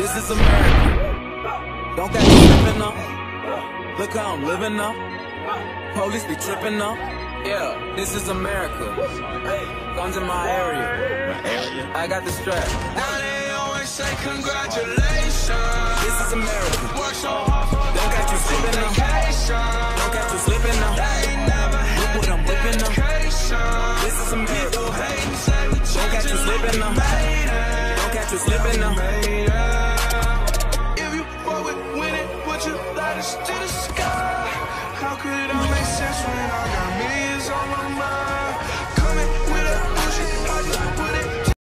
This is America. Don't got you tripping up. Look how I'm living up. Police be tripping up. Yeah, this is America. Guns in my area. I got the strap. Now they always say congratulations. This is America. Work so hard Don't got you slipping up. Don't got you slipping up. Look what I'm whipping up. This is America. Don't got you slipping up. Don't got you slipping up. sky. How could I?